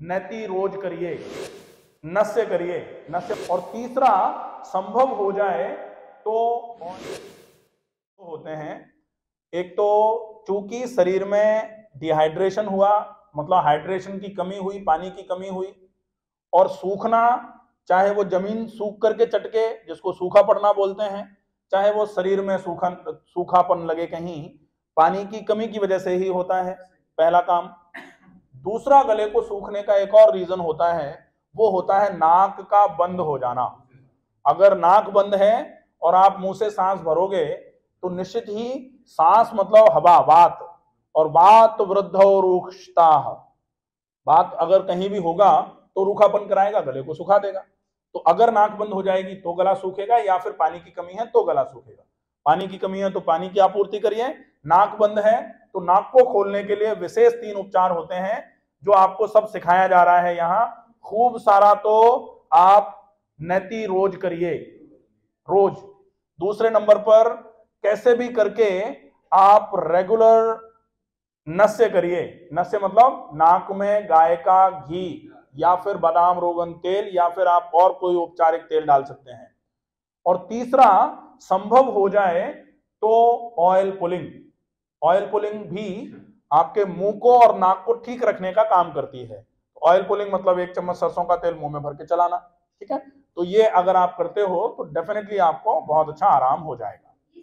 नैति रोज करिए, नस्य करिए, नस्य। और तीसरा, संभव हो जाए तो होते हैं। एक तो चूँकि शरीर में डिहाइड्रेशन हुआ मतलब हाइड्रेशन की कमी हुई, पानी की कमी हुई, और सूखना, चाहे वो ज़मीन सूख करके चटके, जिसको सूखा पड़ना बोलते हैं, चाहे वो शरीर में सूखा सूखापन लगे कहीं, पानी की कमी की वजह से ही होता है, पहला काम। दूसरा गले को सूखने का एक और रीजन होता है, वो होता है नाक का बंद हो जाना। अगर नाक बंद है और आप मुँह से सांस भरोगे तो निश्चित ही सांस मतलब हवा बात और बात वृद्ध और रूक्षता। बात अगर कहीं भी होगा तो रूखापन कराएगा, गले को सुखा देगा। तो अगर नाक बंद हो जाएगी तो गला सूखेगा, या फिर पानी की कमी है तो गला सूखेगा। पानी की कमी है तो पानी की आपूर्ति करिए। नाक बंद है तो नाक को खोलने के लिए विशेष तीन उपचार होते हैं जो आपको सब सिखाया जा रहा है यहाँ, खूब सारा तो आप नैति रोज करिए, रोज। दूसरे नंबर पर, कैसे भी करके आप रेगुलर नस्य करिए। नस्य मतलब नाक में गाय का घी, या फिर बादाम, रोगन तेल, या फिर आप और कोई औपचारिक तेल डाल सकते हैं। और तीसरा, संभव हो जाए तो ऑयल पुलिंग ऑयल पुलिंग भी आपके मुँह को और नाक को ठीक रखने का काम करती है। ऑयल पुलिंग मतलब एक चम्मच सरसों का तेल मुँह में भर के चलाना, ठीक है? तो ये अगर आप करते हो तो डेफिनेटली आपको बहुत अच्छा आराम हो जाएगा।